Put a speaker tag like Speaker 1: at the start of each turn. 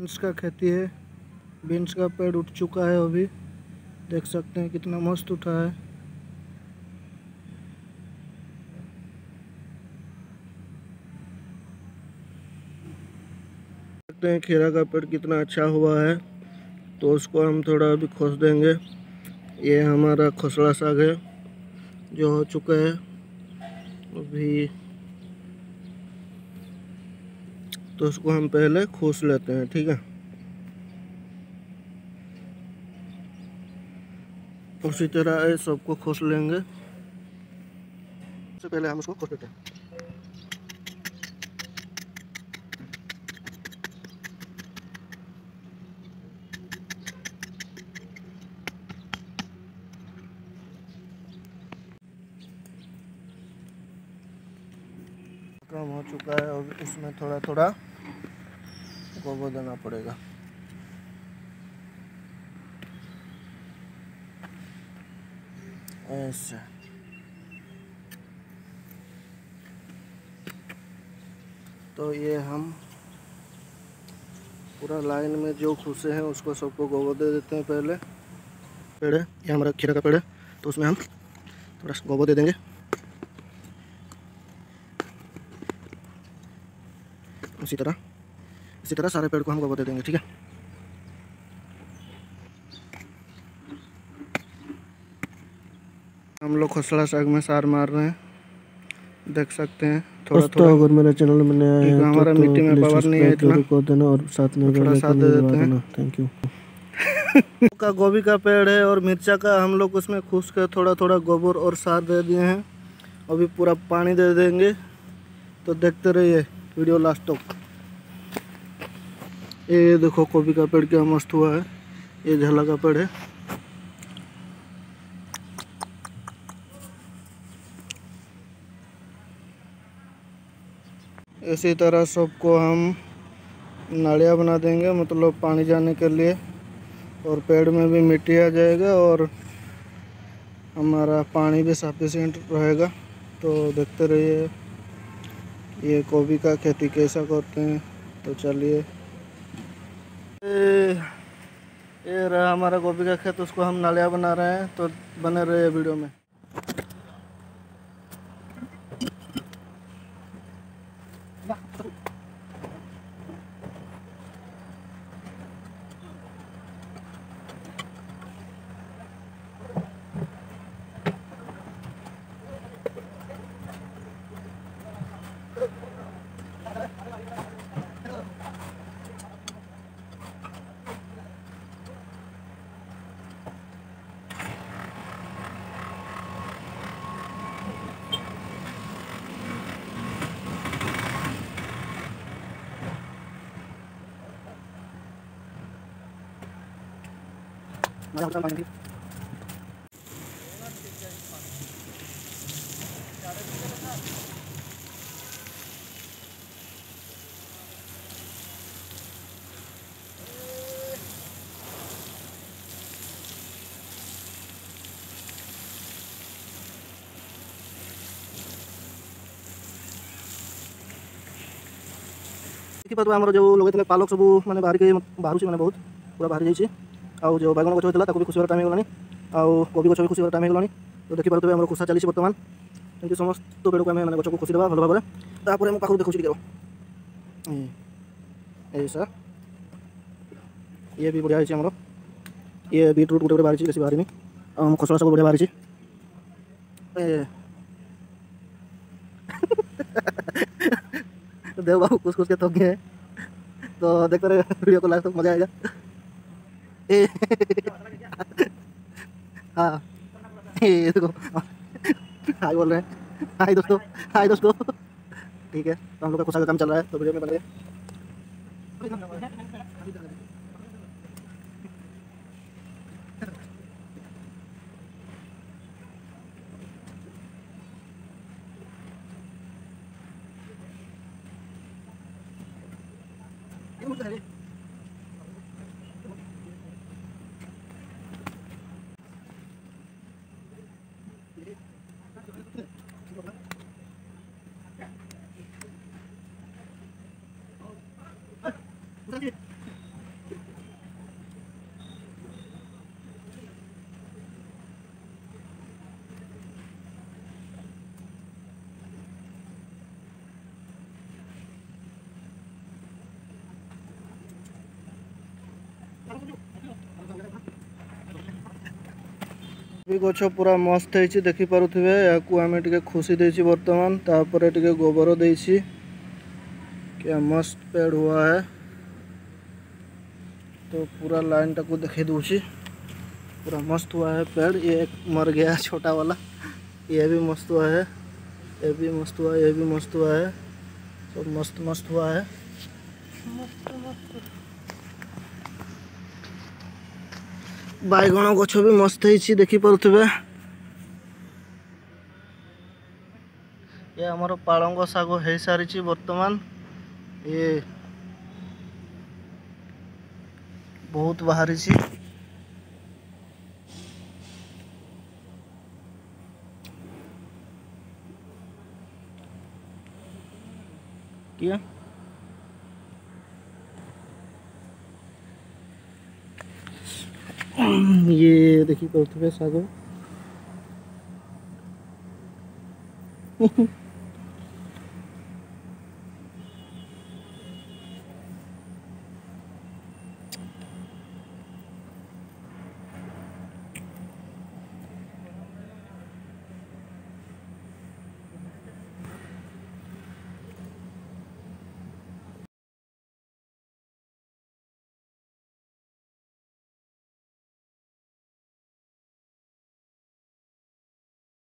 Speaker 1: Beans का खेती है। बीन्स का पेड़ उठ चुका है अभी। देख सकते हैं कितना मस्त उठा है। हैं खीरा का पेड़ कितना अच्छा हुआ है। तो उसको हम थोड़ा अभी खोस देंगे। ये हमारा खोसड़ा साग है, जो हो चुका है। अभी तो उसको हम पहले खोस लेते हैं, ठीक है? उसी तरह ये सबको खोस लेंगे। सबसे पहले हम उसको खोस लेते हैं। कम हो चुका है और इसमें थोड़ा थोड़ा गोबर देना पड़ेगा। ऐसे। तो ये हम पूरा लाइन में जो खुशे हैं, उसको सबको गोबर दे देते हैं पहले। पेड़ है, ये हमारा खीरा का पेड़ है तो उसमें हम थोड़ा गोबर दे देंगे। इसी तरह। इसी तरह सारे पेड़ को हम गोबर दे देंगे ठीक है? हम लोग खसड़ा साग में सार मार रहे हैं। देख सकते हैं थोड़ा थोड़ा
Speaker 2: अगर मेरे चैनल में नया है
Speaker 1: हमारा
Speaker 2: तो,
Speaker 1: मिट्टी में पावर नहीं है इतना।
Speaker 2: कर देना और साथ में
Speaker 1: थोड़ा साथ दे देते हैं।
Speaker 2: थैंक यू
Speaker 1: का गोभी का पेड़ है और मिर्चा का हम लोग उसमें खुश कर थोड़ा थोड़ा गोबर और सार दे दिए हैं। अभी पूरा पानी दे देंगे। तो देखते रहिए। वीडियो लास्ट तक। ये देखो गोभी का पेड़ क्या मस्त हुआ है। ये झला का पेड़ है। इसी तरह सबको हम नालियाँ बना देंगे मतलब पानी जाने के लिए। और पेड़ में भी मिट्टी आ जाएगा और हमारा पानी भी सफिशिएंट रहेगा। तो देखते रहिए। ये गोभी का खेती कैसा करते हैं? तो चलिए। ये रहा हमारा गोभी का खेत, उसको हम नालिया बना रहे हैं तो बने रहे वीडियो में। जो लगे पालक सब मैंने बाहर के बाहर मैंने बहुत पूरा बाहर जाइए। ଆଉ ଯେଉଁ ବାଇଗଣ ଗଛ ହେଇଥିଲା ତାକୁ ବି ଖୁସିବାର ଟାଇମ୍ ହେଇଗଲାଣି ଆଉ କୋବି ଗଛ ବି ଖୁସିବାର ଟାଇମ୍ ହେଇଗଲାଣି ତ ଦେଖିପାରୁଥିବେ ଆମର ଖୁସା ଚାଲିଛି ବର୍ତ୍ତମାନ ଏମିତି ସମସ୍ତ ବେଳକୁ ଆମେ ମାନେ ଗଛକୁ ଖୁସି ଦେବା ଭଲ ଭାବରେ ତାପରେ ମୁଁ ପାଖରୁ ଦେଖାଉଛି ଟିକେ ऐसा ये भी बढ़िया है ଆମର ये बीटरूट ଗୋଟେ ଗୋଟେ ବାହାରିଛି ବେଶୀ ବାହାରିନି ଆଉ ଆମ ଖସଡ଼ା ସବୁ ବଢ଼ିଆ ବାହାରିଛି ଏ देव बाबू कुछ कुछ के थक गए हैं तो देखते रहे वीडियो को लास्ट तक मजा आएगा ए हाँ। हाय बोल रहे हैं। हाय दोस्तों। हाय दोस्तों। ठीक है। तो हम लोग का काम चल रहा है तो वीडियो में बने Yeah. ବି ଗଛ ପୁରା ମସ୍ତ ହେଇଛି ଦେଖିପାରୁଥିବେ ଏହାକୁ ଆମେ ଟିକେ ଖୁସି ଦେଇଛି तापर ତାପରେ ଟିକେ दे ଦେଇଛି। क्या मस्त पेड़ हुआ है तो पूरा लाइन टाक देखे दूसरी पूरा मस्त हुआ है पेड़ ये एक मर गया छोटा वाला ये भी मस्त हुआ है ये भी मस्त हुआ है ये भी मस्त हुआ है सब मस्त मस्त हुआ है मस्त मस्त ବାଇଗଣ ଗଛ ବି ମସ୍ତ ହେଇଛି ଦେଖିପାରୁଥିବେ ଏ ଆମର ପାଳଙ୍ଗ ଶାଗ ହେଇସାରିଛି ବର୍ତ୍ତମାନ ଇଏ ବହୁତ ବାହାରିଛି କିଏ ये देखिए कौतुबे तो सागो